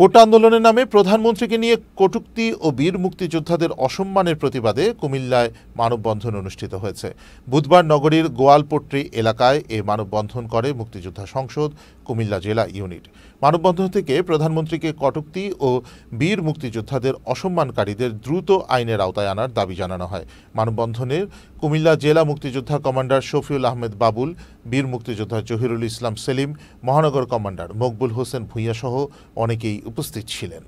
কোটা আন্দোলনের নামে প্রধানমন্ত্রীকে নিয়ে কটূক্তি ও বীর মুক্তিযোদ্ধাদের অসম্মানের প্রতিবাদে কুমিল্লায় মানববন্ধন অনুষ্ঠিত হয়েছে। বুধবার নগরীর গোয়ালপট্রি এলাকায় এ মানববন্ধন করে মুক্তিযোদ্ধা সংসদ, কুমিল্লা জেলা ইউনিট। মানববন্ধন থেকে প্রধানমন্ত্রীকে কটুক্তি ও বীর মুক্তিযোদ্ধাদের অসম্মানকারীদের দ্রুত আইনের আওতায় আনার দাবি জানানো হয়। মানববন্ধনের কুমিল্লা জেলা মুক্তিযোদ্ধা কমান্ডার শফিউল আহমেদ বাবুল, বীর মুক্তিযোদ্ধা জহিরুল ইসলাম সেলিম, মহানগর কমান্ডার মকবুল হোসেন ভূঁইয়া সহ অনেকেই উপস্থিত ছিলেন